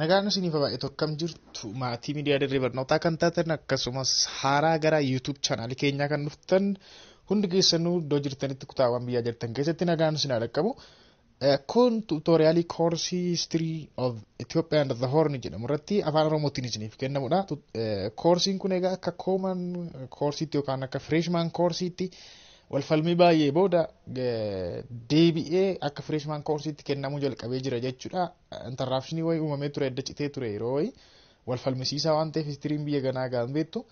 Nagaan isiniif baay'ee tokkam jirtu maatii miidiyaa dirree barnootaa kan taatan akkasumas haaraa gara yuutuub chaanaalii keenyaa kan dhuftan hundi keessanuu iddoo jirtanitti kutaawwan biyyaa jirtan keessatti nagaan isin haa dhaqqabu. Kun tuutoriyaalii koorsii histirii of Itoophiyaa and the Horn jedhamu irratti afaan Oromootiin isiniif kennamudha. Koorsiin kun egaa akka kooman koorsiitti yookaan akka fireeshmaan koorsiitti walfalmii baay'ee booda deebi'ee akka fireeshmaan koorsiitti kennamuu jalqabee jira jechuudha. Intaraapshinii wayii uumamee ture edda citee ture yeroo wayii walfalmisiisaa waan ta'eef histiriin biyya kanaa gaan beektu.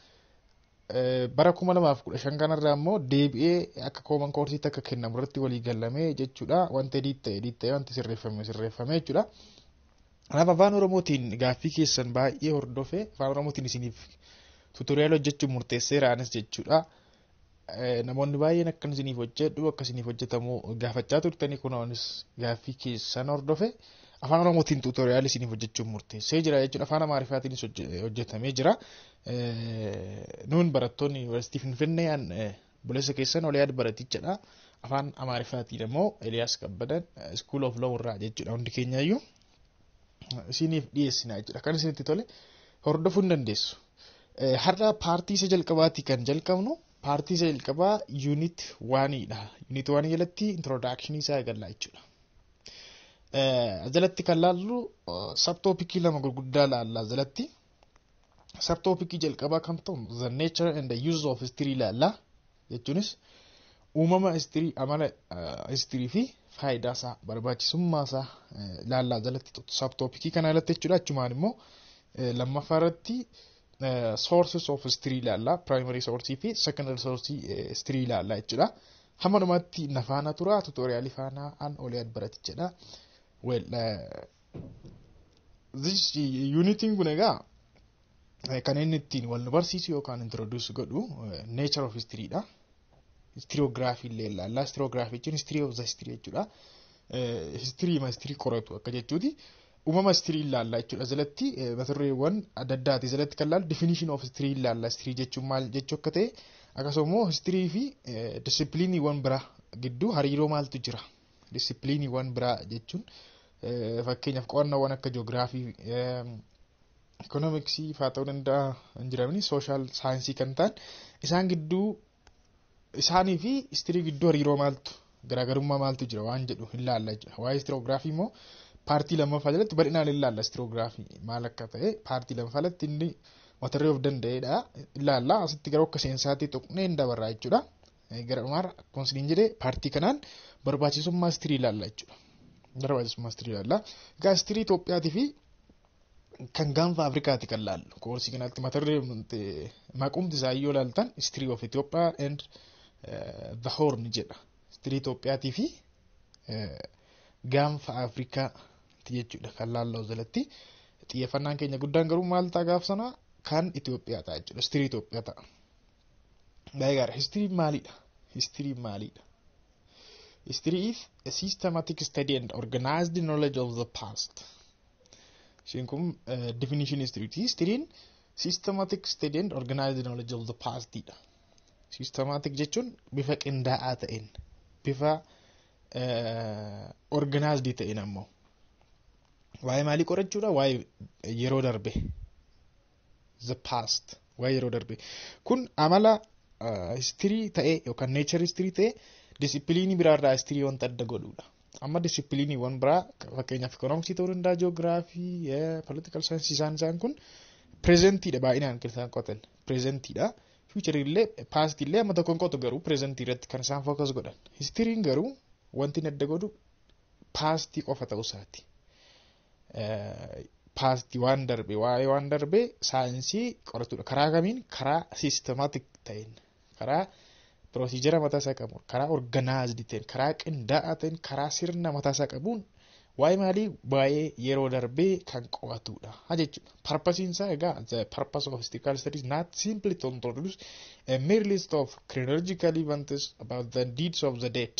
Bara kuma lamaaf kudha shan kanarraa immoo deebi'ee akka kooman koorsiitti akka kennamu irratti walii gallamee jechuudha. Wanta ediit ta'e ediit ta'e wanti sirreeffame sirreeffame jechuudha. Kanaaf afaan Oromootiin gaaffii keessan baay'ee hordofee afaan Oromootiin isiniif tuutoriyaal hojjechuun murteesseeraanis jechuudha. Namoonni baay'een akka isiniif hojjedhu akka isiniif hojjetamu gaafachaa turtanii kunoonis gaaffii keessan hordofe afaan Oromootiin tuutoriyaal isiniif hojjechuun murteessee jira jechuudha. Afaan Amaarifaatiinis hojjetamee jira. Nuun barattoonni Yuunivarsiitii Finfinnee buleessa keessan Oliyaad Baratichadha. Afaan Amaarifaatiin immoo Eliyaas Kabbadan School of Law irraa jechuudha hundi keenyaayyuu isiniif dhiyeessina jechuudha. Kan isinitti tole hordofuu hin dandeessu. Har'a paartii isa jalqabaatti kan jalqabnu paartii isa jalqabaa yuunit waaniidha. Yuunit waanii jalatti introdakshinii isaa eegallaa jechuudha. Jalatti kan laallu sabtoopikii lama gurguddaa laalla jalatti. Sabtoopikii jalqabaa kan ta'u the nature and the use of history laalla jechuunis uumama histirii amala histirii fi faayidaa isaa barbaachisummaa isaa laallaa jalatti sabtoopikii kana jalatti jechuudha. Achumaan immoo lammaffaa irratti sources of history ilaalla primary source fi secondary source history ilaalla jechuudha. Hamma dhumatti na faana tura tuutoriyaalii faana an Oliyaad Baratichadha. Well, this unitiin kun egaa kan inni ittiin wal nu barsiisu yookaan introduce godhu nature of history dha. Historiography illee ilaalla. Historiography jechuun history of the history jechuudha. History ma history qoratu akka jechuuti. Uumama histirii ilaallaa jechuudha. Jalatti mata dureewwan adda addaati. Jalatti kan laallu definition of histirii ilaalla. Histirii jechuun maal jechuu akka ta'e akkasuma immoo histirii fi disipiliiniiwwan biraa gidduu hariiroo maaltu jira. Disipiliiniiwwan biraa jechuun fakkeenyaaf qo'annoowwan akka jiyoogiraafii ikoonomiksii fa'aa ta'uu danda'a hin jiramni sooshaal saayinsii kan ta'an isaan gidduu isaanii fi histirii gidduu hariiroo maaltu garaagarummaa maaltu jira waan jedhu hin laalla jechuudha. Waa'ee histiroogiraafii immoo paartii lammaffaa jalatti bal'inaan ilaalla histiroogiraafii maal akka ta'e paartii lammaffaa jalatti inni mata duree of danda'edha ilaalla asitti gara akka seensaatti tuqnee hin dabarraa jechuudha. Gara dhumaarra akkuma isiniin jedhee paartii kanaan barbaachisummaa histirii ilaalla jechuudha. Barbaachisummaa histirii ilaalla. Egaa histirii Itoophiyaatii fi kan gaanfa Afrikaati kan laallu koorsii kanatti mata duree maqumti isaa yoo ilaaltan histirii of Itoophiyaa and the Horn jedha. Histirii Itoophiyaatii fi gaanfa Afrikaa jechuudha kan laalloo jalatti xiyyeeffannaan keenya guddaan garuu maal ta'a gaaf sana kan Itoophiyaa ta'a jechuudha histirii Itoophiyaa ta'a. Egaa histirii maalidha? Histirii maalidha? History is a systematic study and organized knowledge of the past. Isheen kun definition history. Histiriin systematic study and organized knowledge of the pastidha. Systematic jechuun bifa qindaa'aa ta'een bifa organized ta'een ammoo waa'ee maalii qorachuudha waa'ee yeroo darbe the past waa'ee yeroo darbe kun amala histirii ta'ee yookaan nature histirii ta'ee disipiliinii biraarraa histirii wanta adda godhuudha. Amma disipiliiniiwwan biraa fakkeenyaaf ikoonomiksii ta'uu danda'a jiyoogiraafii politikal saayinsii isaan isaan kun pireezentiidha baay'inaan kan isaan qotan pireezentiidha. Fiicharii illee paastii illee amma tokkoon qotu garuu pireezentii irratti kan isaan fookas godhan. Histiriin garuu wanti adda godhu paastii qofa ta'uu isaati. Paastii waan darbe waa'ee waan darbe saayinsii qoratudha. Karaa kamiin karaa siistemaatik ta'een karaa piroosiijara mataa isaa qabuun karaa organaazdi ta'een karaa qindaa'aa ta'een karaa sirna mataa isaa qabuun waa'ee maalii waa'ee yeroo darbee kan qo'atudha. Ha jechuudha. Parpasiin isaa egaa the purpose of historical studies not simply to introduce a mere list of chronological events about the deeds of the dead.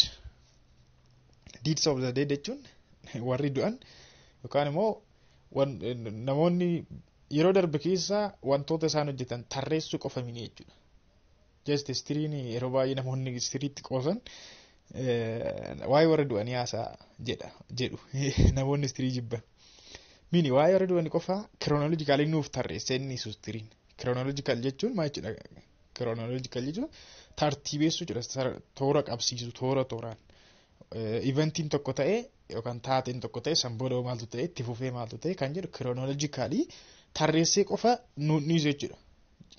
Deeds of the dead jechuun warri du'an yookaan immoo namoonni yeroo darbe keessa wantoota isaan hojjetan tarreessuu qofa miti jechuudha. Just histiriin yeroo baay'ee namoonni histiriitti qoosan waa'ee warra du'anii haasaa jedha jedhu namoonni histirii jibban. Mini waa'ee warra du'anii qofaa kiroonoolojikaalii nuuf tarreessee inni histiriin. Kiroonoolojikaal jechuun maal jechuudha? Kiroonoolojikaal jechuun tartiibeessuu jechuudha. Toora qabsiisu, toora tooraan. Iventiin tokko ta'ee yookaan taateen tokko ta'e san booda maaltu ta'e itti fufee maaltu ta'e kan jedhu kiroonoolojikaalii tarreessee qofa nuuf dhiisu jechuudha.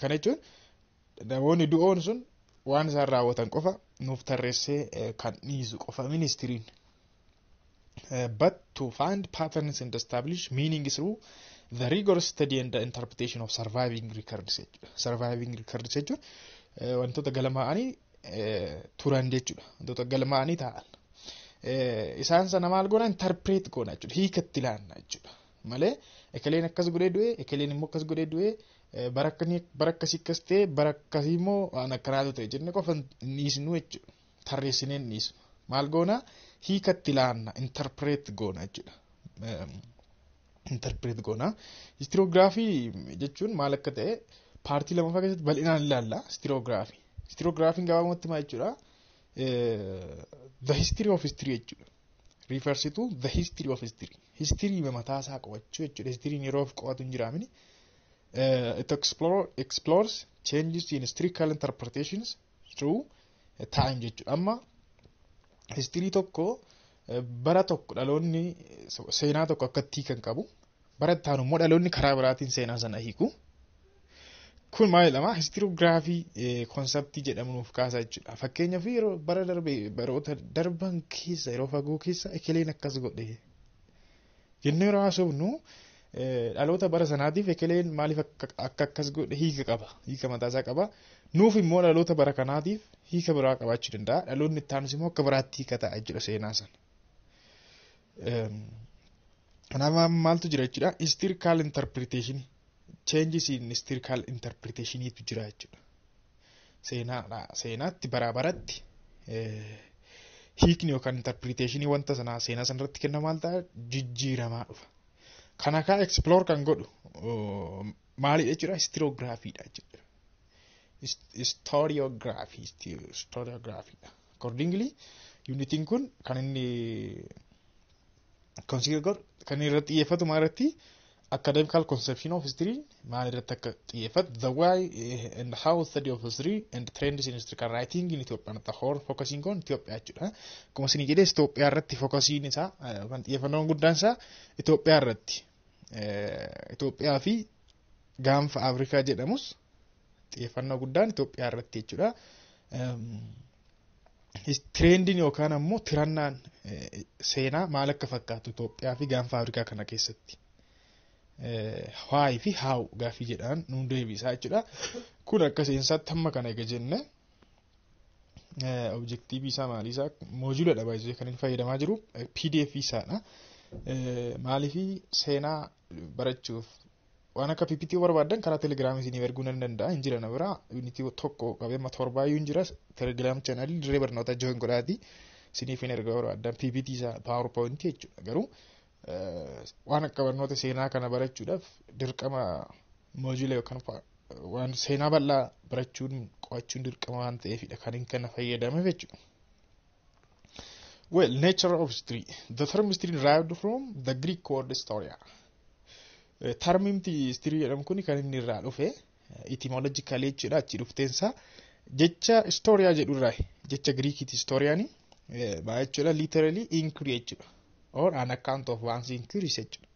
Kana jechuun namoonni du'oon sun waan isaan raawwatan qofa nuuf tarreessee kan dhiisu qofa ministiriin. But to find patterns and establish meaning through the rigorous study and the interpretation of surviving records jechuudha. Surviving records jechuun wantoota galmaa'anii turan jechuudha. Wantoota galmaa'anii ta'an. Isaan sana maal goona interpret goona jechuudha. Hiikatti ilaanna jechuudha. Malee ekeleen akkas godhee du'e ekeleen immoo akkas godhee du'e bara akkasii akkas ta'e bara akkasii immoo waan akkanaatu ta'e jennee qofa dhiisnu jechuudha. Tarreessinee dhiisnu. Maal goona hiikatti ilaanna interpret goona jechuudha. Interpret goona. Histiroogiraafii jechuun maal akka ta'e paartii lamaffaa keessatti bal'inaan ilaalla histiroogiraafii. Histiroogiraafiin gabaabumatti maal jechuudha? The history of history jechuudha. Refers to the history of history. History mataa isaa qo'achuu jechuudha. Histiriin yeroo of qo'atu hin jiraamin. It explore, explores changes in historical interpretations through time jechuudha. Amma histirii tokko bara tokko dhaloonni seenaa tokko akkatti kan qabu bara ittaanu immoo dhaloonni karaa biraatiin seenaa sana hiiku. Kun maal jedhama? Histiroogiraafii konseptii jedhamu nuuf kaasaa jechuudha. Fakkeenyaaf yeroo bara darbe baroota darban keessa yeroo fagoo keessa ekeleen akkas godhe. Jennee yeroo haasofnu dhaloota bara sanaatiif ekeleen maaliif akka akkas godhe hiika qaba. Hiika mataasaa qaba. Nuuf immoo dhaloota bara kanaatiif hiika biraa qabaachuu danda'a. Dhaloonni itti aanus immoo akka biraatti hiika ta'a jechuudha seenaa sana. Kanaaf maaltu jira jechuudha? Historical interpretation. Changes in historical interpretationiitu jira jechuudha. Seenaadha. Seenaatti baraa baratti hiikni yookaan interpretationii wanta sanaa seenaa sanarratti kenna maal ta'a jijjiiramaa dhufa. Kana kaa explore kan godhu maalidha jechuudha? Historiograafiidha jechuudha. Historiography. Historiographiidha. Accordingly, unitiin kun kan inni consider godhu kan irratti xiyyeeffatu maal irratti academical conception of history maal irratti akka xiyyeeffatu the why and how study of history and trends in historical writing in Ethiopian at the whole focusing on Itoophiyaa jechuudha. Akkuma isin jedhee Itoophiyaa irratti fokasiin isaa kan xiyyeeffannoon guddaan isaa Itoophiyaa irratti Itoophiyaa fi gaanfa Afrikaa jedhamus xiyyeeffannoo guddaan Itoophiyaa irratti jechuudha. Tirendiin yookaan ammoo tirannaan seenaa maal akka fakkaatu Itoophiyaa fi gaanfa Afrikaa kana keessatti. Waa'ee fi haawu gaafii jedhaan nuun deebisaa jechuudha. Kun akka seensaatti hamma kana eega jenne objektiivii isaa maalii isaa moojuuladha baay'ee kan inni fayyadamaa jiru PDF isaadha. Maaliif seenaa barachuuf? Waan akka PPT barbaadan karaa telegiraamii isinii erguu nan danda'a hin jira na biraa yuunitii tokko qabeema torbaayyuu hin jira. Telegiraam chaanalii dirree barnoota join godhaati isiniif hin erga barbaadan PPT isaa paawerpoointii jechuudha. Garuu waan akka barnoota seenaa kana barachuudhaaf dirqama moojila yookaan waan seenaa bal'aa barachuun qo'achuun dirqama waan ta'eefidha kan hin kana fayyadameef jechuudha. Well, nature of history. The term history derived from the Greek word historia. Termimti history jedhamu kun kan inni irraa dhufe etymologically jechuudha achi dhufteensa jecha historia jedhu irraa jecha Greekiti historiaani maa jechuudha literally inquiry jechuudha. Or an account of one's increase jechuudha.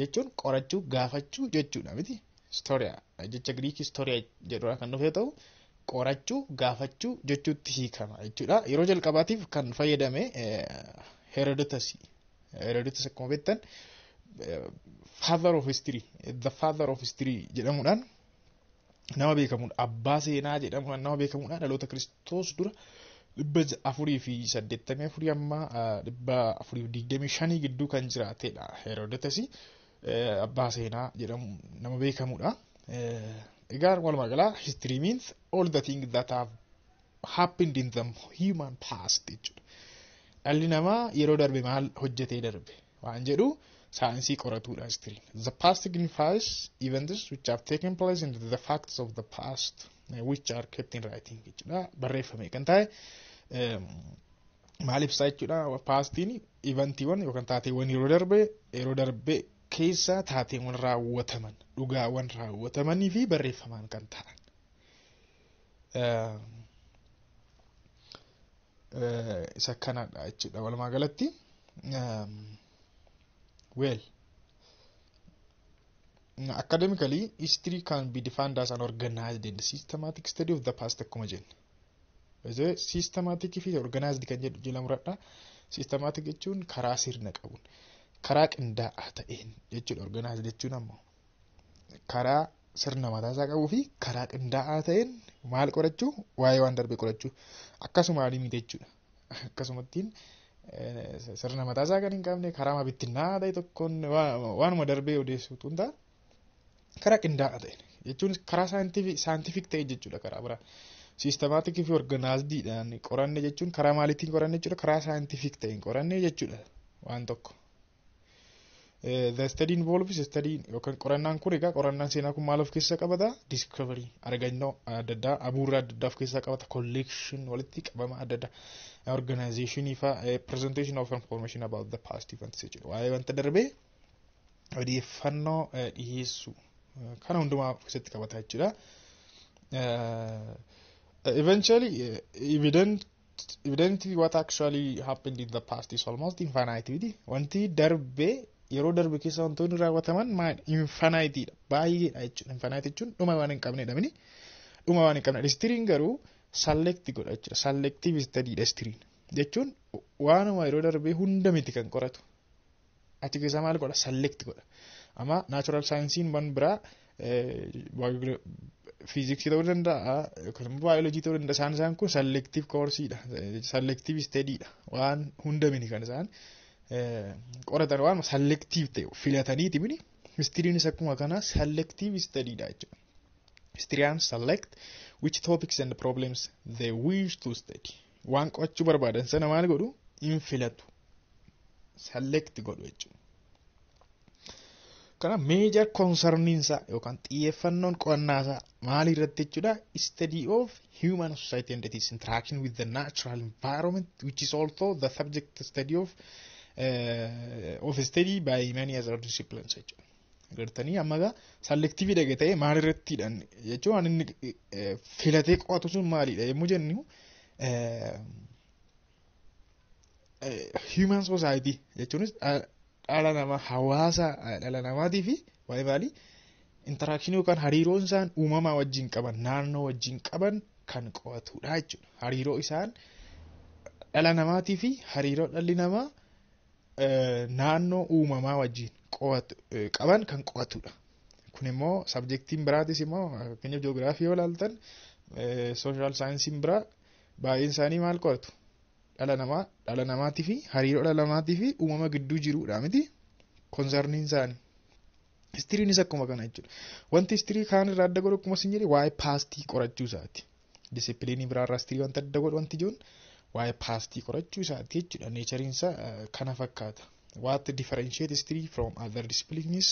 Jechuun qorachuu gaafachuu jechuudha miti. Historia jecha Greek historia jedhudha kan dhufee ta'u qorachuu gaafachuu jechuutti hiikama jechuudha. Yeroo jalqabaatiif kan fayyadame Herodotus. Herodotus akkuma beektan father of history the father of history jedhamuudhaan nama beekamudha. Abbaa seenaa jedhamuudhaan nama beekamudha. Dhaloota kiristoos dura dhibba afurii fi saddeettamii afurii amma dhibba afurii fi digdamii shanii gidduu kan jiraatedha. Herodotus abbaa seenaa jedhamu nama beekamudha. Egaa walumaa galaa history means all the things that have happened in the human past jechuudha. Dhalli namaa yeroo darbe maal hojjetee darbe waan jedhu saayinsii qoratuudha history. The past signifies events which have taken place and the facts of the past which are kept in writing jechuudha. Barreeffame kan ta'e maal ibsaa jechuudha paastiin ivantiiwwan yookaan taateewwan yeroo darbe yeroo darbe keessa taateewwan raawwataman dhugaawwan raawwatamanii fi barreeffamaan kan ta'an. Isa kanadha jechuudha walumaa galatti. Well, academically, history can be defined as an organized and systematic study of the past akkuma jenne. Systematic fi organized kan jedhu jila muradha. Systematic jechuun karaa sirna qabuun, karaa qindaa'aa ta'een jechuudha. Organized jechuun ammoo karaa sirna mataasaa qabuu fi karaa qindaa'aa ta'een maal qorachuu waa'ee waan darbe qorachuu akkasumaan miti jechuudha. Akkasumattiin sirna mataasaa kan hin qabne karaa bittinnaa ta'e tokkoon waanuma darbee odeessuutu ta'a. Karaa qindaa'aa ta'een jechuun karaa saayintifik ta'e jechuudha karaa biraa. Siistemaatikii fi organaazdiidhaan qoranne jechuun karaa maaliitiin qoranne jechuudha karaa saayintifik ta'een qoranne jechuudha waan tokko. The study involves study yookaan qorannaan kun egaa qorannaan seenaa kun maal of keessaa qabata? Discovery argannoo adda addaa abuurraa adda addaa of keessaa qabata. Collection walitti qabama adda addaa. Organizationii fa presentation of information about the past events jechuudha. Waa'ee wanta darbee odeeffannoo dhiyeessuu kana hundumaa of keessatti qabata jechuudha. Eventually evident evidently what actually happened in the past is almost infinite. Wanti darbee yeroo darbe keessa wantoonni raawwataman maal infiniteedha baay'eedha jechuudha infinite jechuun dhuma waan hin qabnedha mini dhuma waan hin qabnedha histiriin garuu select godha jechuudha. Selective studyidha histiriin jechuun waanuma yeroo darbee hunda miti kan qoratu. Achi keessa maal godha? Select godha. Amma natural saayinsiin waan biraa fiiziksii ta'uu danda'a yookaan immoo baayoloojii ta'uu danda'a isaan isaan kun selective koorsiidha selective studyidha waan hunda miti kan isaan qoratan waan selective ta'e filataniiti mini histiriinis akkuma kana selective studyidha jechuudha. Historians select which topics and problems they wish to study. Waan qo'achuu barbaadan sana maal godhu in filatu. Select godhu jechuudha. Kana major concerniinsaa yookaan xiyyeeffannoon qo'annaasaa maal irratti jechuudha study of human society and its interaction with the natural environment which is also the subject study of uh, of study by many other disciplines jechuudha. Agartanii amma egaa selective dhaga ta'e maal irrattiidhaan jechuun waan inni filatee qo'atu sun maalidha yommuu jennu human society jechuunis dhala namaa hawaasa dhala namaatii fi waa'ee maalii interakshinii yookaan hariiroon isaan uumamaa wajjin qaban naannoo wajjin qaban kan qo'atudha jechuudha. Hariiroo isaan dhala namaatii fi hariiroo dhalli namaa naannoo uumamaa wajjin qaban kan qo'atudha. Kun immoo sabjektiin biraatis immoo fakkeenyaaf joogiraafii yoo ilaaltan sooshaal saayinsiin biraa baay'een isaanii maal qo'atu? Dhala namaa dhala namaatii fi hariiroo dhala namaatii fi uumama gidduu jirudha miti konserniin isaanii. Histiriinis akkuma kana jechuudha. Wanti histirii kaan irraa adda godhu akkuma isin jedhe waa'ee paastii qorachuu isaati. Disipiliinii biraarraa histirii wanta adda godhu wanti jiruun waa'ee paastii qorachuu isaati jechuudha. Neechariin isaa kana fakkaata. What differentiate history from other disciplines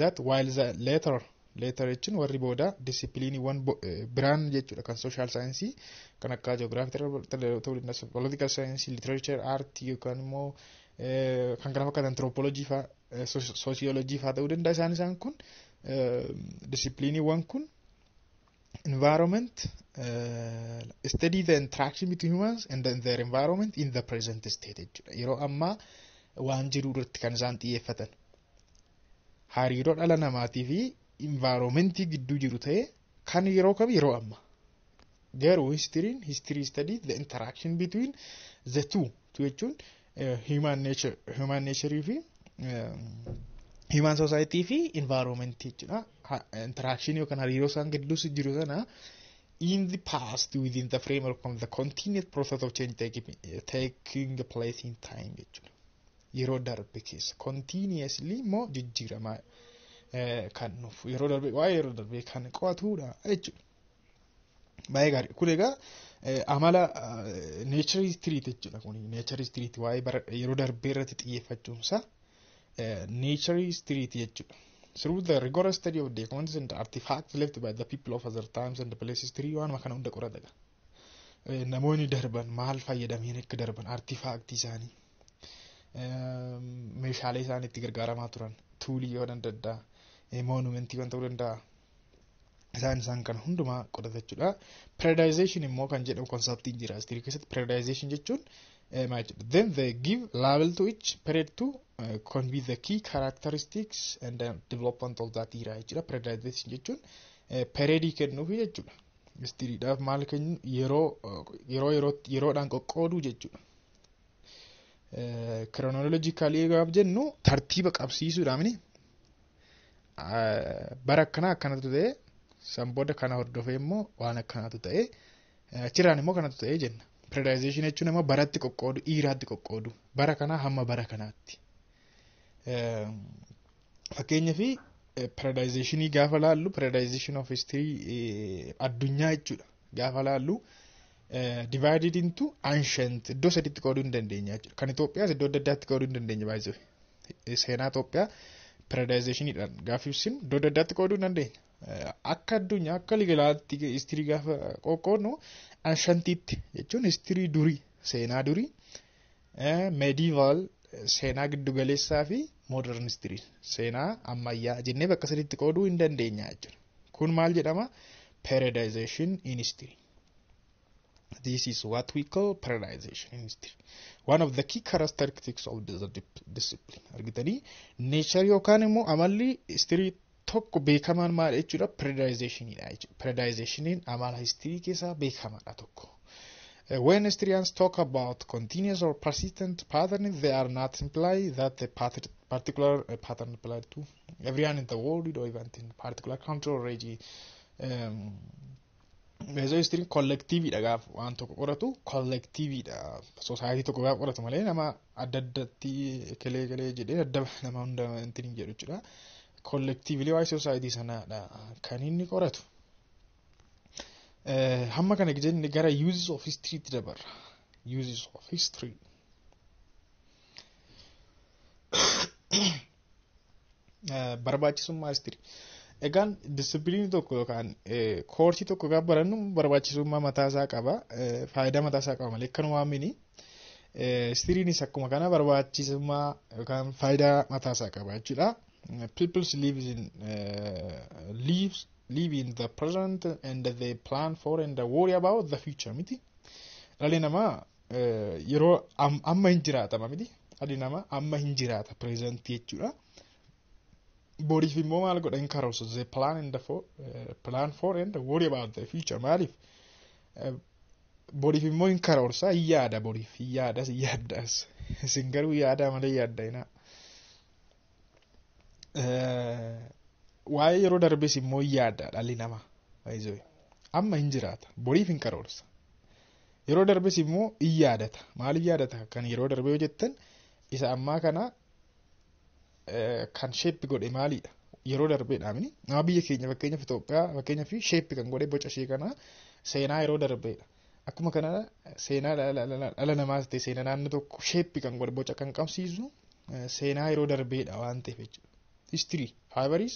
that while the later later jechuun warri booda disipiliiniiwwan biraan jechuudha kan social saayinsii kan akka danda'a political saayinsii literature aartii yookaan immoo kan kana fakkaatan anthropology fa'aa sociology fa'aa ta'uu danda'a. Isaan isaan kun disipiliiniiwwan kun environment uh, study the interaction between humans and the, their environment in the present state jechuudha. Yeroo ammaa waan jiru irratti kan isaan xiyyeeffatan. Hariiroo dhala namaatii fi environmentii gidduu jiru ta'ee kan yeroo kam yeroo amma. Garuu histiriin history study the interaction between the two jechuun human nature human nature fi human society fi environment jechuudha. Interaction yookaan hariiroo isaan gidduu jiru sana in the past within the framework of the continued process of change taking, taking place in time jechuudha. Yeroo darbe keessa continuously immoo jijjiiramaa kan nuuf yeroo darbe waa'ee yeroo darbe kan qo'atudha jechuudha. Baay'ee gaarii kun egaa amala nature street jechuudha kun nature street waa'ee yeroo darbee irratti xiyyeeffachuunsa nature street jechuudha. Through the rigorous study of documents and artifacts left by the people of other times and places history waanuma kana hunda qorata. Namoonni darban maal fayyadameen akka darban artifaaktii isaanii meeshaalee isaan itti gargaaramaa turan tuulii yoo adda moonumentii ta'uu danda'a. Isaan isaan kana hundumaa qodata jechuudha. Periodization immoo kan jedhamu konseptiin jira. Histirii keessatti periodization jechuun maal jedhu. Then they give label to each period to uh, convey the key characteristics and the development of that era jechuudha. Periodization jechuun periodii kennuufi jechuudha. Histiriidhaaf maal kennu yeroo yeroo yerootti yeroodhaan qoqqooduu jechuudha. Chronologically gaaf jennu tartiiba qabsiisuudhaan bara akkanaa akkanatu ta'e san booda kana hordofee immoo waan akkanaatu ta'e achirraan immoo kanatu ta'e jenna. Periodization jechuun immoo baratti qoqqoodu dhiiraatti qoqqoodu bara kanaa hamma bara kanaatti. Fakkeenyaaf periodizationii gaafa laallu periodization of history addunyaa jechuudha. Gaafa laallu divided into ancient iddoo sadiitti qooduu hin dandeenya jechuudha. Kan Itoophiyaas iddoo adda addaatti qooduu hin dandeenya baay'isee. Seenaa Itoophiyaa periodizationiidhaan gaafa ibsinu iddoo adda addaatti qooduu hin dandeenya. Akka addunyaa akka ligalaatti histirii gaafa qoqqoodnu anshantiitti jechuun histirii durii seenaa durii medieval seenaa giddugaleessaa fi modern histirii seenaa ammayyaa jennee bakka sadiitti qooduu hin dandeenya jechuudha. Kun maal jedhama? Periodization in history. This is what we call periodization in history. One of the key characteristics of the discipline. Argitanii nature yookaan immoo amalli histirii tokko beekamaan maal jechuudha periodizationiidha jechuudha. Periodizationiin amala histirii keessaa beekamaadha tokko. Uh, when historians talk about continuous or persistent patterns, they are not imply that the particular uh, pattern applied to everyone in the world or even in particular country or region. Um, Beezoo histiriin kollektiiviidha gaaf waan tokko qoratu kollektiiviidha. Soosaayitii tokko gaaf qoratu malee nama adda addatti kelee kelee jedhee adda nama hunda ittiin jedhu jechuudha. kollektiivili waa'ee soosaayitii sanaadha kan inni qoratu. Hamma kana jenne gara uses of historytti dabarra. Uses of history. Barbaachisummaa histirii. Egaan disipiliinii tokko yookaan koorsii tokko gaafa barannu barbaachisummaa mataa isaa qaba. Faayidaa mataa isaa qaba malee akkanuma waamini. Histiriinis akkuma kana barbaachisummaa yookaan faayidaa mataa isaa qaba jechuudha. people lives in lives live in the present and they plan for and worry about the future miti dhalli namaa yeroo amma hin jiraatama miti dhalli namaa amma hin jiraata present jechuudha boriif immoo maal godha hin karoorsu they plan and for uh, plan for and worry about the future maaliif boriif immoo hin karoorsa hin yaada boriif hin yaadas hin yaaddas isin garuu yaada malee yaadda hinaa waa'ee yeroo darbes immoo yaada dhalli namaa amma hin jiraata boriif hin karoorsa yeroo darbes immoo hin yaadata maaliif yaadata kan yeroo darbee jettan isa ammaa kana kan sheeppi godhe maalidha yeroo darbeedha. Mini nama biyya keenya fakkeenyaaf Itoophiyaa fakkeenyaaf sheeppi kan godhe boca ishee kana seenaa yeroo darbeedha. Akkuma kana seenaa dhala namaas ta'e seenaa naannoo tokko sheeppi kan godhe boca kan qabsiisu seenaa yeroo darbeedha waan ta'eef jechuudha. history however is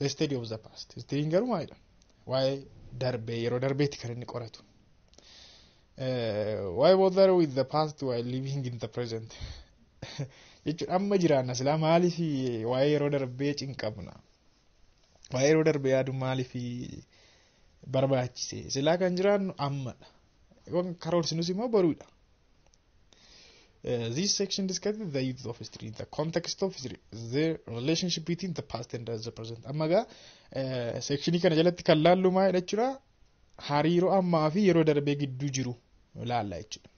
the study of the past. Historiin garuu maalidha waa'ee darbee yeroo darbeetti kan inni qoratu. Why bother with the past while living in the present jechuun amma jiraanna silaa maaliif waa'ee yeroo darbee cinqabna waa'ee yeroo darbee yaadu maaliif barbaachise silaa kan jiraannu ammadha karoorsinus immoo boruudha Uh, this section discusses the use of history in the context of history, the relationship between the past and the present. Amma egaa uh, sectionii kana jalatti kan laallu maal jechuudha hariiroo ammaa fi yeroo darbee gidduu jiru laalla jechuudha.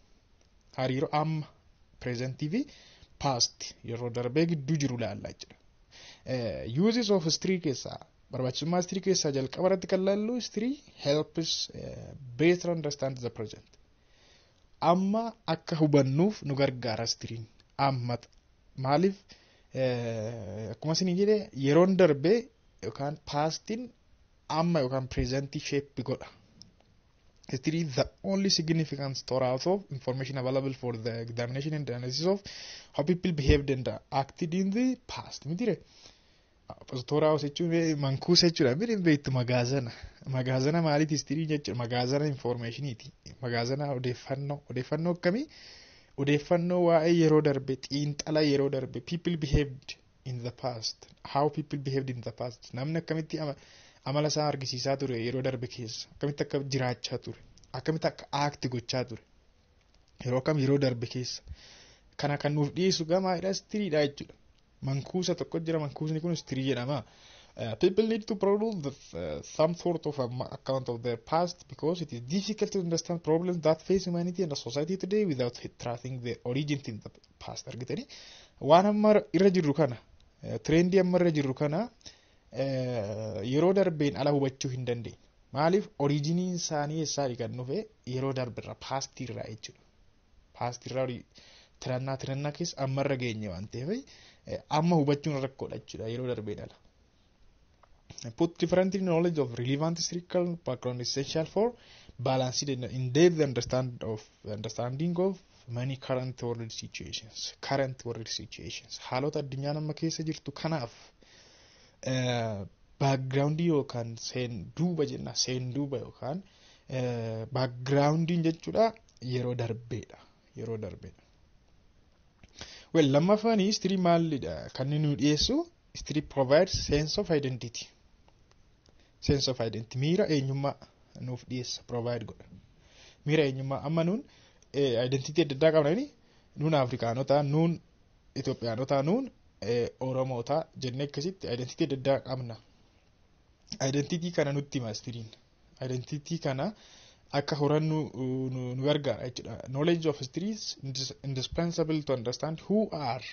Hariiroo amma presentii fi past yeroo darbee gidduu jiru laalla jechuudha. Uh, uses of history keessaa barbaachisummaa history keessaa jalqaba irratti kan laallu history helps better understand the present. amma akka hubannuuf nu gargaara histiriin amma maaliif akkuma isin jedhe yeroon darbee yookaan paastiin amma yookaan pireezentii sheeppi godha. History is the only significant storehouse of information available for the examination and analysis of how people behaved and acted in the past. Mitire storehouse jechuun mankuusa jechuudha. Miti beektu magaazana. Magaazana maaliiti histirii jechuudha. Magaazana informationiiti. Magaazana odeeffannoo. Odeeffannoo akkamii? Odeeffannoo waa'ee yeroo darbe xiinxala yeroo darbe people behaved in the past how people behaved in the past namni akkamitti amala isaa argisiisaa ture yeroo darbe keessa akkamitti akka jiraachaa ture akkamitti akka aakti gochaa ture yeroo kam yeroo darbe keessa kana kan nuuf dhiyeessu gamaadha istiriidha jechuudha mankuusa tokko jira mankuusni kun istirii jedhama. Uh, people need to produce the, uh, some sort of um, account of their past because it is difficult to understand problems that face humanity and the society today without tracing their origins in the past. Argitanii waan amma irra jirru kana. Trendii amma irra jirru kana yeroo darbeen ala hubachuu hin dandeenye. Maaliif? Oriijiniin isaanii eessaadhi kan dhufe yeroo darberra paastii irraa jechuudha. Paastii irraa tirannaa tirannaa keessa amma irra geenye waan ta'eef amma hubachuun rakkoodha jechuudha yeroo darbeen ala. put different knowledge of relevant historical background essential for balanced and in-depth understand of understanding of many current world situations current world situations. Haalota addunyaa nama keessa jirtu kanaaf baakgiraawundii yookaan seenduuba jenna seenduuba yookaan baakgiraawundiin jechuudha yeroo darbeedha yeroo darbeedha. Well lammaffaan histirii maalidha kan inni nu dhiyeessu history provides sense of identity. sense of identity miira eenyummaa nuuf dhiyeessa provide godha miira eenyummaa amma nuun identity adda addaa qabnani nuun afrikaanotaa nuun itoophiyaanotaa nuun oromootaa jennee akkasitti identity adda addaa qabna. Identity kana nutti hima histiriin identity kana akka horannu nu gargaara jechuudha. Knowledge of history is indispensable to understand who are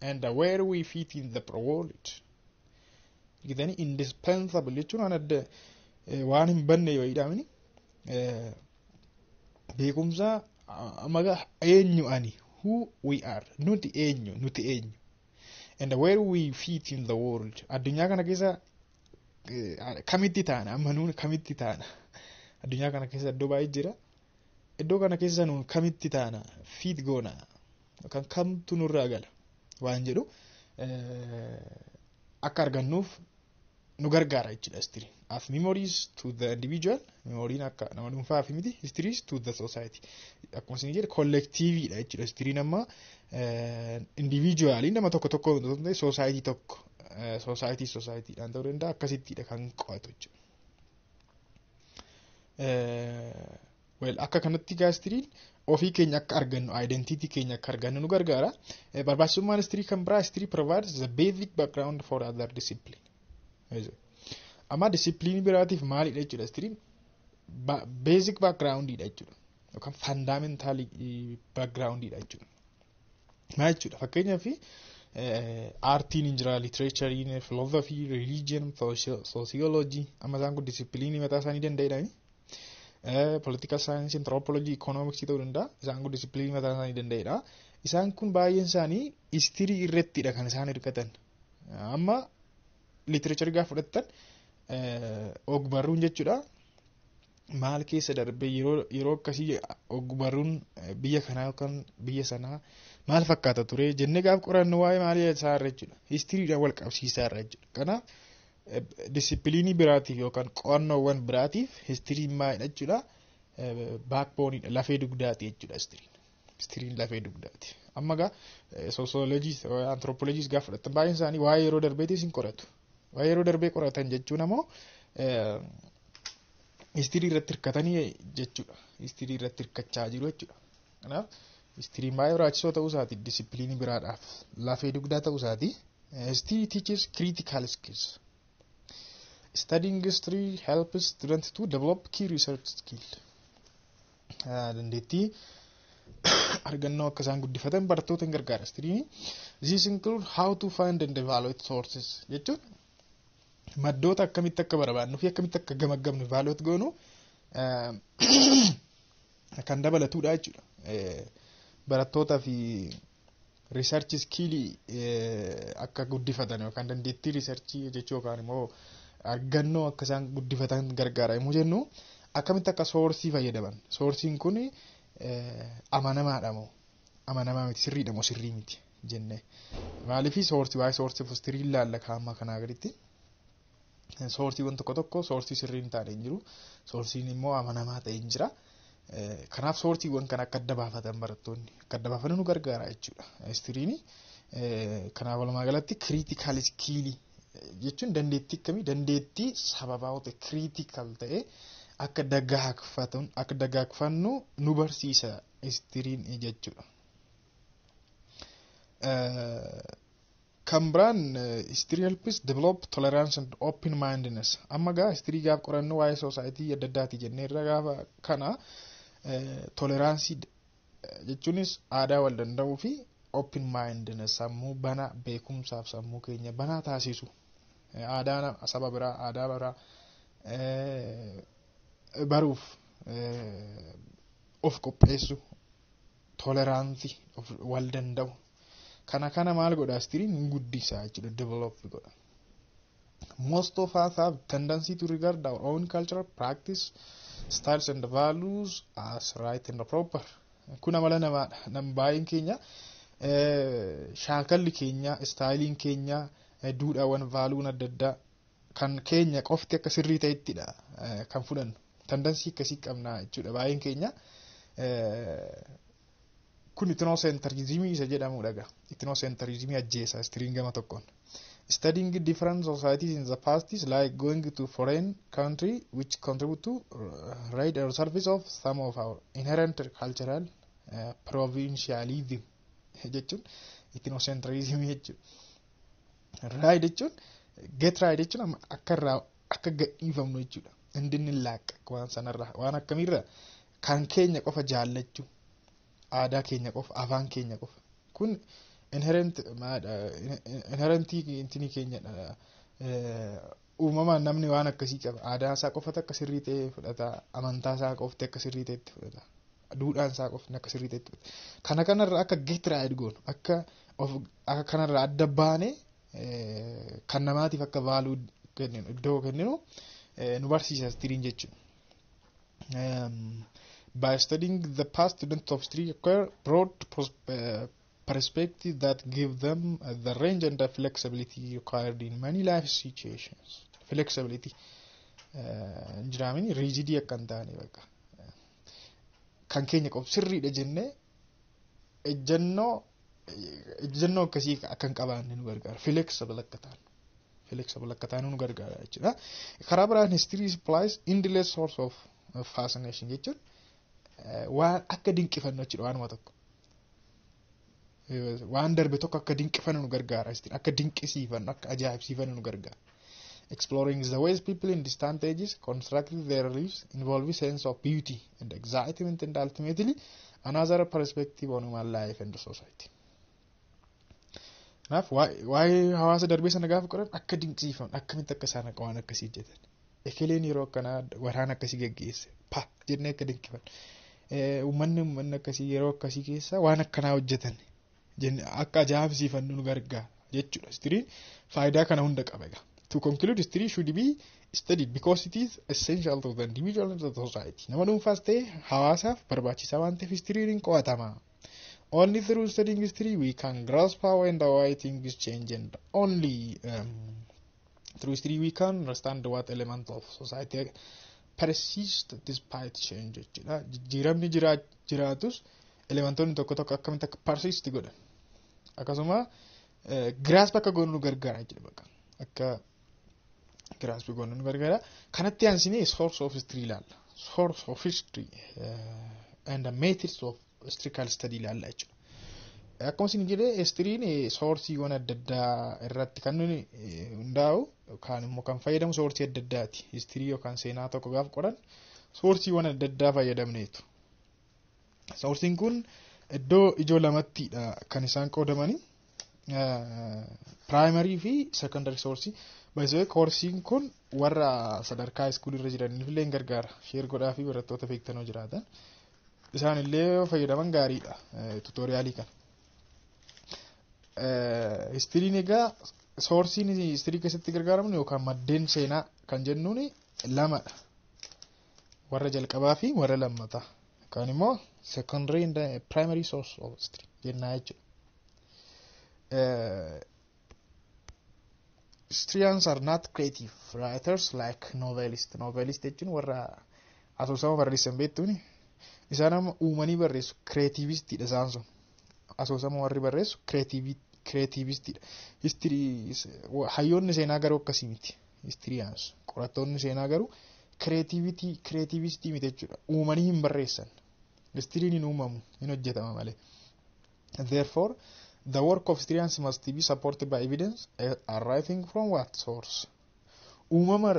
and where we fit in the world. Argitanii indispensable jechuun waan adda waan hin banne yoo jedhamani beekumsa amaga eenyu ani who we are? Nuti eenyu nuti eenyu and where we fit in the world addunyaa kana keessa kamitti taana amma nuun kamitti taana. Addunyaa kana keessa iddoo baay'ee jira. Iddoo kana keessa nuun kamitti taana fit goona. Yookaan kamtu nurraa gala. Waan jedhu akka argannuuf nu gargaara jechuudha history. As memories to the individual memoriin akka nama dhuunfaa fi miti histories to the society. Akkuma isin jedhe kollektiiviidha jechuudha history nama individualii nama tokko tokko ta'e society tokko society societyidhaan ta'uu danda'a akkasittidha kan qo'atu jechuudha. Well akka kanatti gaastiriin ofii keenya akka argannu identity keenya akka argannu nu gargaara. Barbaachisummaan histirii kan biraa histirii provides the basic background for other discipline. Amma disipiliinii biraatiif maalidha jechuudha histiriin basic backgroundidha jechuudha yookaan fundamental backgroundidha jechuudha. Jechuudha fakkeenyaaf aartiin hin jira literaachariin philosophy religion sociology amma isaan kun disipiliinii mataa isaanii danda'edhaani. political science, anthropology, economics ta'uu danda'a. Isaan kun disipiliinii mataa isaanii danda'edha. Isaan kun baay'een isaanii histirii irrattidha kan isaan hirkatan. Amma literature gaafa fudhattan ogbarruun jechuudha. Maal keessa darbe yeroo akkasii ogbarruun biyya kanaa yookaan biyya sanaa maal fakkaata ture jennee gaaf qorannu waa'ee maalii isaa irra jechuudha. Histiriidhaan wal qabsiisaa irra jechuudha. Kanaaf disipiliinii biraatiif yookaan qo'annoowwan biraatiif histiriin maalidha jechuudha. Baakbooniidha lafee dugdaati jechuudha histiriin. Histiriin lafee dugdaati. Amma gaa soosiyoolojiis antiroopoolojiis gaafa fudhatan baay'een isaanii waa'ee yeroo darbeetiis hin qoratu. Waa'ee yeroo darbee qoratan jechuun ammoo histirii irratti hirkatanii jechuudha. Histirii irratti hirkachaa jiru jechuudha. Kanaaf histiriin baay'ee barbaachisoo ta'uu isaati disipiliinii biraadhaaf lafee dugdaa ta'uu isaati. History teaches critical skills. Studying history helps students to develop key research skill. Dandeettii argannoo akka isaan guddifatan barattoota hin gargaara. Histiriin this include how to find and evaluate sources jechuun maddoota akkamitti akka barbaadnu fi akkamitti akka gamaggamnu evaluate goonu kan dabalatudha jechuudha. Barattootaa fi riisarchi iskiilii akka guddifatan yookaan dandeettii riisarchii jechuu yookaan immoo argannoo akka isaan guddifatan gargaara yommuu jennu akkamitti akka soorsii fayyadaman. Soorsiin kun amanamaadha moo? Amanamaa miti sirriidha moo sirrii miti jenne. Maaliifii soorsii waa'ee soorsii fustirii ilaalla kaa'ammaa kanaa gaditti soorsiiwwan tokko tokko soorsii sirrii hin taane hin jiru soorsiin immoo amanamaa ta'e hin jira. Kanaaf soortiiwwan kan akka adda baafatan barattoonni akka adda baafatan nu gargaara jechuudha. Histiriin Kanaaf walumaa galatti critical skill jechuun dandeettii akkamii dandeettii sababaawota critical ta'e akka dagaagfatan akka dagaagfannu nu barsiisa istiriin jechuudha. Kan biraan istirii helpis develop tolerance and open mindedness amma gaa istirii gaaf qorannu waa'ee soosaayitii adda addaati jennee irra gaafa kana toleraansii jechuunis aadaa wal danda'uu fi open mindedness sammuu bana beekumsaaf sammuu keenya banaa taasisu. Aadaa saba biraa aadaa biraa baruuf of qopheessu toleraansii wal danda'u kana kana maal godha istiriin hin guddisa jechuudha develop godha. Most of us have tendency to regard our own cultural practice, styles and values as right and proper. Kun amala namaadha. Nam baay'een keenya shaakalli keenya, istaayiliin keenya, duudhaawwan vaaluun adda addaa kan keenya qofti akka sirrii ta'ettidha kan fudhannu. Tendansii akkasii qabna jechuudha baay'een keenya. Kun itinoosentarizimii isa jedhamudha gaa itinoosentarizimii ajjeesa istiriin gama tokkoon. Studying different societies in the past is like going to foreign country which contribute to uh, right or service of some of our inherent cultural uh, provincialism. Jechuun itinoosentarizimii jechuudha raayid jechuun get raayid jechuun akka irraa akka gadhiifamnu jechuudha. Indinni laaqqa waan sanarraa waan akkamiirraa kan keenya qofa jaallachuu aadaa keenya qofa afaan keenya qofa. Kun inherentii intini keenyadha. Uumamaan namni waan akkasii qaba. Aadaa isaa qofatu akka sirrii ta'e fudhata amantaa isaa qofti akka sirrii ta'etti fudhata. Duudhaan isaa qofti akka sirrii ta'etti fudhata. Kana kanarraa akka right goonu akka of akka kanarraa adda baane kan namaatiif akka vaaluu kenninu iddoo kenninu nu barsiisa istiriin jechuudha. By studying the past students of history acquire broad uh, perspective that give them uh, the range and the flexibility required in many life situations. Flexibility. Jiraamin rigidii akka hin taane bakka. Kan keenya qof sirriidha jennee ejjennoo ejjennoo akkasii akka hin qabaanne nu gargaara. Flexible akka taanu. Flexible akka taanu nu gargaara jechuudha. Karaa biraan history supplies endless source of fascination jechuun waan akka dinqifannu jechuudha waanuma tokko. Waan darbe tokko akka dinqifannu nu gargaara. Akka dinqisiifannu akka ajaa'ibsiifannu nu gargaara. Exploring the ways people in distant ages constructed their lives involve sense of beauty and excitement and ultimately another perspective on human life and society. Kanaaf waa'ee hawaasa darbee sana gaafa qoran akka dinqisiifamu akkamitti akka isaan waan akkasii hojjetan. Ekeleen yeroo akkanaa waraana akkasii geggeesse pa jennee akka dinqifannu. Uummanni uummanni akkasii yeroo akkasii keessa waan akkanaa hojjetan akka ajaa'ibsiifannu nu gargaara jechuudha. Histiriin faayidaa kana hunda qaba egaa. To conclude, history should be studied because it is essential to the individual and the society. Nama dhuunfaas ta'e hawaasaaf barbaachisaa waan ta'eef histiriin ni qo'atama. Only through studying history we can grasp how and why things change and only um, through history we can understand what element of society persist despite change jechuudha. Jijjiiramni jiraatus elementoonni tokko tokko akkamitti akka persist godhan akkasuma grasp akka goonu nu gargaara jechuudha akka grasp goonu nu gargaara kanatti aansinee source of history ilaalla source of history and the methods of historical study ilaalla jechuudha. Akkuma isin jedhee histiriin soorsiiwwan adda addaa irratti kan nuni hundaa'u yookaan immoo kan fayyadamu soorsii adda addaati. Histirii yookaan seenaa tokko gaafa qoran soorsiiwwan adda addaa fayyadamneetu. Soorsiin kun iddoo ijoo lamattidha kan isaan qoodamani. Piraayimarii fi sekondarii soorsii. Baay'ee koorsiin kun warra sadarkaa iskuulirra jiraniif illee gargaara. Sheer godhaa fi barattoota beektanoo jiraatan. Isaan illee fayyadaman gaariidha tuutooriyaalii kana. Histiriin egaa soorsiin histirii keessatti gargaaramnu yookaan maddeen seenaa kan jennuun lamadha. Warra jalqabaa fi warra lammataa. Yookaan immoo secondary and primary source of history jennaa jechuudha. Historians are not creative writers like novelists. Novelist jechuun warra asoosama barreessan beektuuni. Isaan amma uumanii barreessu creativistiidha isaan sun. Asoosama warri barreessu kireetiivistiidha. Histirii hayyoonni seenaa garuu akkasii miti. Histiriyaans qorattoonni seenaa garuu kireetiivitii kireetiivistii miti jechuudha. Uumanii hin barreessan. Histiriin hin uumamu hin hojjetama malee. Therefore, the work of historians must be supported by evidence arising from what source? Uumama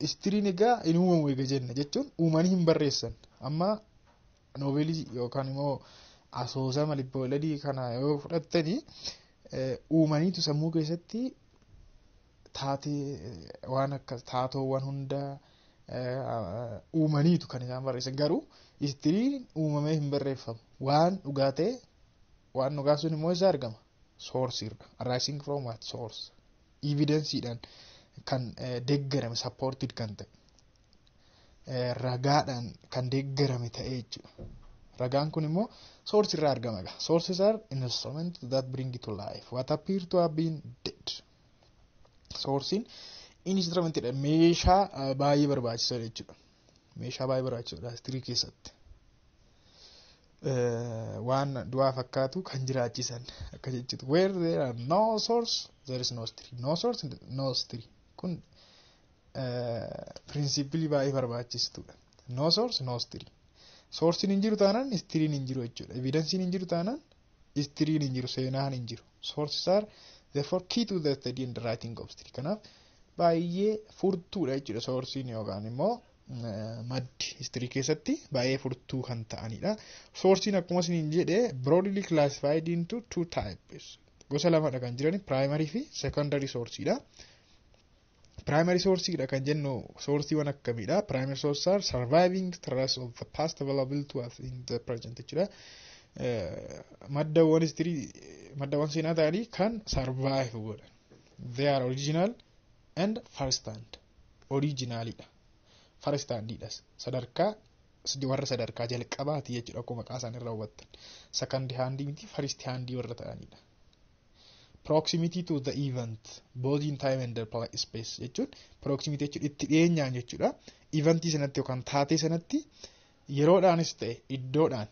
histiriin egaa hin uumamu egaa jenna jechuun uumanii hin barreessan. Amma noobeelii yookaan immoo asoosama libbooladii kana yoo fudhattanii uumaniitu sammuu keessatti taatee waan akka taatoowwan hundaa uumaniitu kan isaan barreessan garuu histiriin uumamee hin barreeffamu. Waan dhugaa ta'e waan dhugaa sun immoo isa argama. Soorsiirra arising from what? Source. Evidensiidhaan kan deeggarame supported kan ta'e. Ragaadhaan kan deeggarame ta'e jechuudha. Ragaan kun immoo source irraa argama. Sources are instruments that bring to life what appear to have been dead. Sourcein instrumentidha. Meeshaa baay'ee barbaachisaa jechuudha. Meeshaa baay'ee barbaachisaadha histirii keessatti. Waan du'aa fakkaatu kan jiraachisan akka jechuudha. Where there are no source there is no history. No source no history. Kun pirinsipilii baay'ee barbaachistuudha. No source no history. Soorsiin hin jiru taanaan histiriin hin jiru jechuudha. Evidensiin hin jiru taanaan histiriin hin jiru seenaan hin jiru. Sources are therefore key to the study and writing of history. Kanaaf baay'ee furtuudha jechuudha soorsiin yookaan immoo maddi histirii keessatti baay'ee furtuu kan ta'anidha. Soorsiin akkuma isin jedhe broadly classified into two types. Gosa lamadha kan jiran primary fi secondary soursiidha. Primary sourceidha kan jennu soorsiiwwan akkamiidha. Primary sources are surviving trace of the past available to us in the present jechuudha. Maddawwan histirii maddawwan seenaa ta'anii kan survive godhan. They are original and first hand. Originalidha. First handidha. Sadarkaa warra sadarkaa jalqabaati jechuudha akkuma maqaa isaanii irraa hubattan. Second hand miti first hand warra ta'anidha. Proximity to the event both in time and space jechuun proximity jechuun itti dhiyeenyaan jechuudha eventii sanatti yookaan taatee sanatti yeroodhaanis ta'e iddoodhaan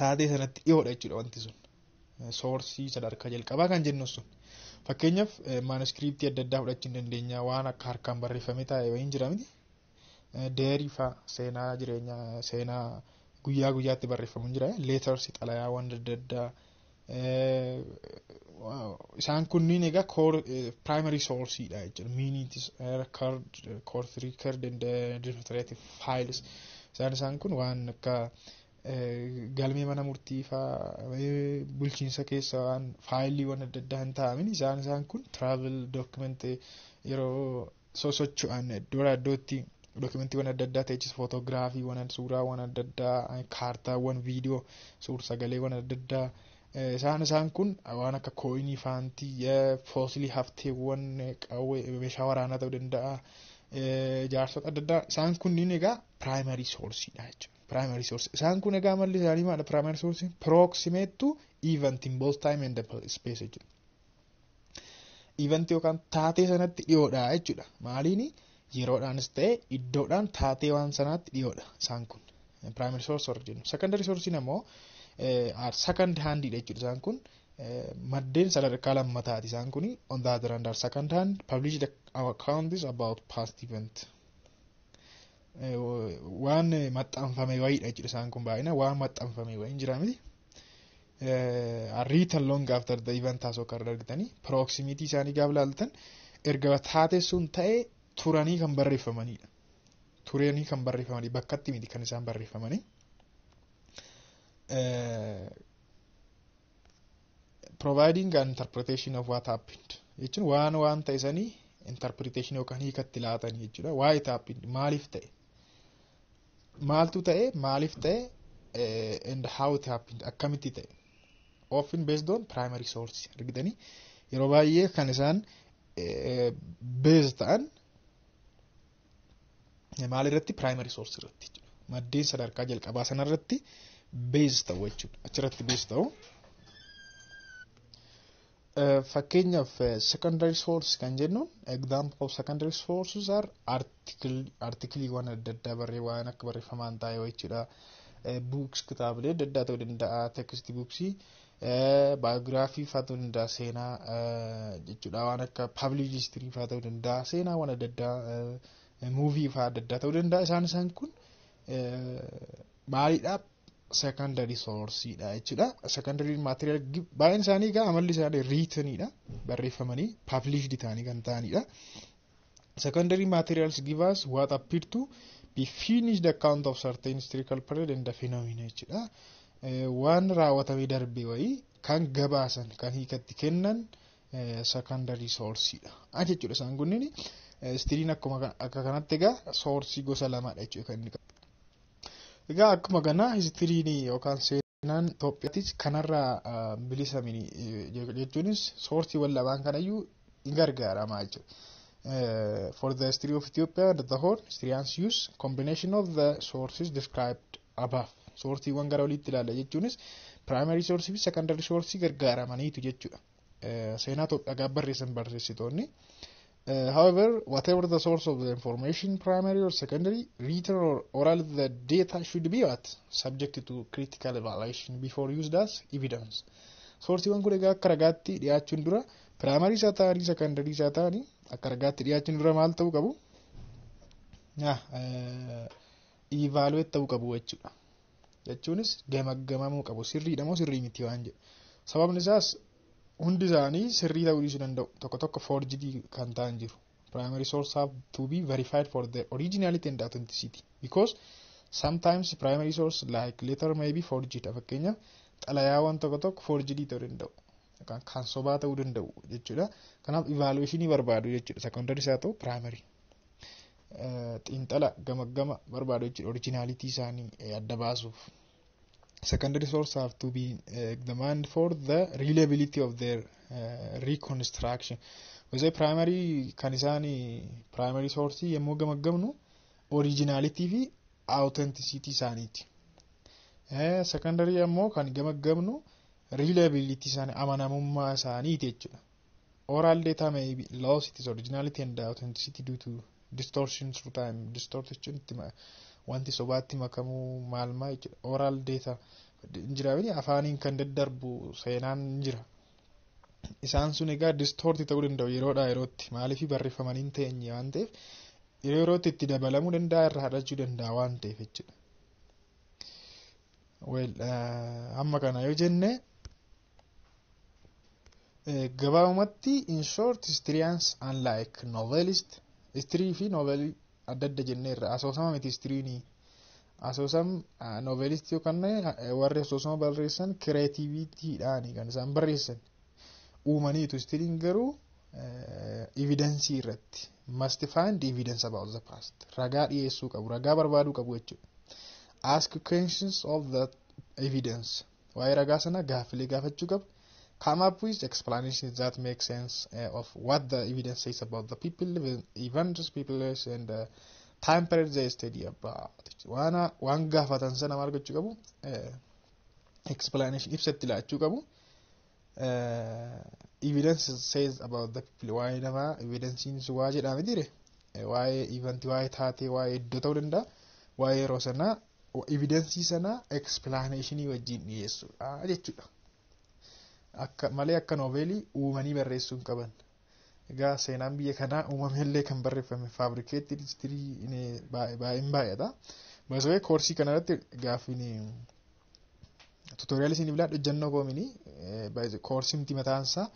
taatee sanatti dhiyoodha jechuudha wanti sun. Soorsii sadarkaa jalqabaa kan jennu sun. Fakkeenyaaf maanuskiriiptii adda addaa fudhachuu hin dandeenya waan akka harkaan barreeffamee taa'e wayiin jira miti deerii fa'a seenaa jireenyaa seenaa guyyaa guyyaatti barreeffamu jira. Leetarsi xalayaawwan adda addaa isaan kunniin egaa primary sourceidha jechuudha. Meaning record course record and administrative files. Isaan isaan kun waan akka galmee mana murtii faa bulchiinsa keessa waan faayiliiwwan adda addaa hin taa'amin isaan isaan kun travel document yeroo sosocho'an iddoo iddootti dokumentiiwwan adda addaa ta'echis footograafiiwwan suuraawwan adda addaa kaartaawwan viidiyoo suur sagaleewwan adda addaa isaan isaan kun waan akka kooyinii faantii foosilii hafteewwan qawwee meeshaa waraanaa ta'uu danda'a ijaarsota adda addaa isaan kunniin egaa piraayimari soorsiidha jechuudha. Piraayimari soorsi isaan kun egaa malli isaanii maadha piraayimari soorsiin proximate to event in both time and space jechuudha. Event yookaan taatee sanatti dhiyoodha jechuudha. Maaliini yeroodhaanis ta'e iddoodhaan taatee waan sanaatti dhiyoodha isaan kun. Piraayimari soorsi jennu. Sekondari soorsiin ammoo second handidha jechuudha isaan kun maddeen sadarkaa lammataati isaan kun on the other hand are second hand published accounts about past event. Waan maxxanfame wayiidha jechuudha isaan kun baay'ina waan maxxanfame wayiin jira miti written long after the event has occurred argitanii proximity isaanii gaaf laaltan erga taatee sun ta'e turanii kan barreeffamanidha turanii kan barreeffamanii bakkatti miti kan isaan barreeffamanii providing an interpretation of what happened. Jechuun waan waan ta'e sanii interpretation yookaan hiikatti laatan jechuudha why it happened maaliif ta'e? Maaltu ta'e maaliif ta'e and how it happened akkamitti ta'e? Often based on primary source. Argitanii yeroo baay'ee kan isaan base ta'an maal irratti? Primary source irratti. Maddeen sadarkaa jalqabaa sanarratti base ta'u jechuudha achirratti base ta'u fakkeenyaaf secondary source kan jennuun example of secondary sources are artikiliiwwan adda addaa barree waan akka barreeffamaan taa'e jechuudha books kitaabilee adda addaa ta'uu danda'a text booksii baayogiraafii fa'aa ta'uu danda'a seenaa jechuudha waan akka pabliik histirii fa'aa ta'uu danda'a seenaa waan adda addaa muuvii fa'aa adda addaa ta'uu danda'a isaan isaan kun maaliidhaaf secondary sourceidha jechuudha secondary material baay'een isaanii egaa amalli isaanii riitaniidha barreeffamanii published ta'anii kan ta'anidha secondary materials give us what appear to be finished account of certain historical period and the phenomena jechuudha waan raawwatamee darbe wayii kan gabaasan kan hiikatti kennan secondary sourceidha jechuudha isaan kunniin histiriin akkuma akka kanatti egaa soorsii gosa lamaadha jechuudha kan inni qabu. Egaa akkuma kanaa histiriin yookaan seenaan Itoophiyaattis kanarraa bilisamini jechuunis soorsiiwwan lamaan kanayyuu ni gargaaramaa jechuudha. For the history of Ethiopia the whole historians use combination of the sources described above. Soorsiiwwan gara oliitti ilaalla jechuunis primary source fi secondary source gargaaramaniitu jechuudha. Seenaa Itoophiyaa barreessan barreessitoonni. Uh, however, whatever the source of the information, primary or secondary, written or oral, the data should be what? Subject to critical evaluation before used as evidence. Soorsiiwwan kun egaa akka ragaatti dhiyaachuun dura piraamarii isaa ta'anii sekandarii isaa ta'anii akka ragaatti dhiyaachuun dura maal ta'uu qabu? Ivaaluweet ta'uu qabu jechuudha. Jechuunis gamaggamamuu qabu. Sirriidha moo sirrii miti waan jedhu. Sababni isaas hundi isaanii sirrii ta'uu dhiisuu danda'u tokko tokko forgidii kan ta'an jiru primary source have to be verified for their originality and authenticity. Because sometimes primary source like letter may be forged fakkeenyaaf xalayaawwan tokko tokko forgidii ta'uu danda'u yookaan kan sobaa ta'uu danda'u jechuudha kanaaf evaluationii barbaadu jechuudha secondary isaa ta'u primary xiinxala gamaggama barbaadu jechuudha originalitii isaanii adda baasuuf secondary source have to be examined for the reliability of their uh, reconstruction. Wazee primary kan isaan primary source yommuu gamaggamnu originality fi authenticity isaaniiti. Secondary ammoo kan gamaggamnu reliability isaanii amanamummaa isaaniiti jechuudha. Oral data may be lost its originality and authenticity due to distortion through time. Distort jechuun wanti sobaatti makamuu maal maa jechuudha oral data jira afaaniin kan daddarbu seenaan jira. Isaan sun egaa distoorti ta'uu danda'u yeroodhaa yerootti. Maaliif barreeffamanii hin teenye waan ta'eef? Yeroo yerootti itti dabalamuu danda'a irraa hadhachuu danda'a waan ta'eef jechuudha. Well amma kana yoo jenne gabaabumatti in short historians unlike novelist histirii fi novelii adda adda jenneerra asoosama miti histiriinii asoosam noovelistii yookaan warri asoosama barreessan kireetiivitiidhaani kan isaan barreessan. Uumaniitu histiriin garuu evidensii irratti. Must find evidence about the past. Ragaa dhiyeessuu qabu ragaa barbaaduu qabu jechuudha. Ask questions of the evidence. Waa'ee ragaa sana gaaffilee gaafachuu qabu come up with explanations that make sense uh, of what the evidence says about the people, events, people, and time period they study about. Waan waan gaafatan sana maal gochuu qabu explanation ibsatti laachuu qabu. Evidence says about the people waa'ee namaa evidensiin waa jedhame dire waa'ee event waa'ee taatee waa'ee iddoo ta'uu danda'a waa'ee yeroo sanaa evidensii sanaa explanationii wajjin dhiyeessuudha jechuudha. Akka malee akka nooveelii uumanii barreessuu hin qaban. Egaa seenaan biyya kanaa uumameellee kan barreeffame faabrikeetti histirii baay'een baay'ata. Basawee koorsii kanarratti gaaffiin tuutoriyaalii isin bilaan hojjannoo koomini koorsii miti mataansaa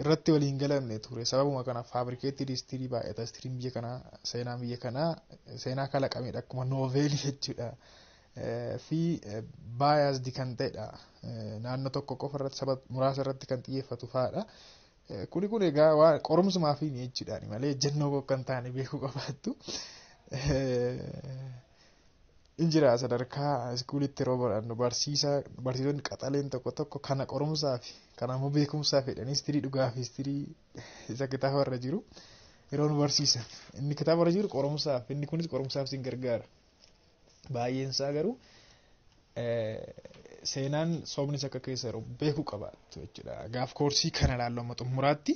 irratti waliin galamne ture sababuma kanaaf faabrikeetti histirii baay'ata histiriin biyya kanaa seenaan biyya kanaa seenaa kalaqamedha akkuma nooveelii jechuudha. Fi baayasdi kan ta'edha naannoo tokko qofa irratti saba muraasa irratti kan xiyyeeffatu fa'aadha. Kuni kun egaa waan qorumsumaaf hin jechuudhaani malee jennoo kan taane beekuu qabaattu. Injira sadarkaa iskuulitti yeroo barannu barsiisaa barsiisonni qaxaleen tokko tokko kana qorumsaa fi kana immoo beekumsaa fedhanii histirii dhugaa fi histirii isa kitaaba irra jiru yeroo nu barsiisan inni kitaaba irra jiru qorumsaaf inni kunis qorumsaaf sin gargaara. Baay'een isaa garuu seenaan soomnis akka keessa yeroo beekuu qabaattu jechuudha. Gaaf koorsii kana ilaallu amma xumuraatti.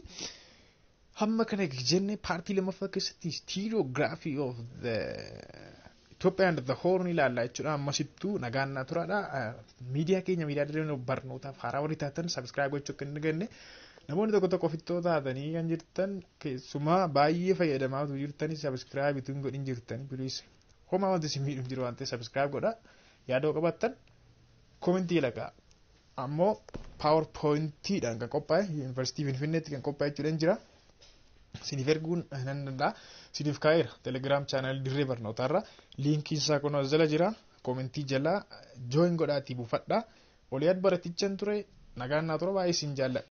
Hamma kana jenne paartii lammaffaa keessatti stiiloogiraafii of the Itoophiyaan the horn ilaalla jechuudha ammasittuu nagaan naa turaadha miidiyaa keenya miidiyaa dirree barnootaaf haaraa warri taatan sabskiraayib gochuu akka hin dhagenne namoonni tokko tokko ofittoo taatanii kan jirtan keessumaa baay'ee fayyadamaatu jirtanii sabskiraayib ittiin godhin jirtanii biliis homaa wanti isin miidhuun jiru waan ta'eef sabskiraayib godha yaadoo qabattan koomentii laqa ammoo paawarpooyintiidhaan kan qophaa'e yuunivarsiitii finfinneetti kan qophaa'e jechuudha jira. Siniif erguun nan danda'a. Siniif kaa'eera telegiraam chaanaalii dirree barnootaarra liinkiin isaa kun jala jira. Koomentii jalaa jooyin godhaatii buufadha. Oliyaad baratichaan ture nagaan naa tura baay'ee isin jaalladha.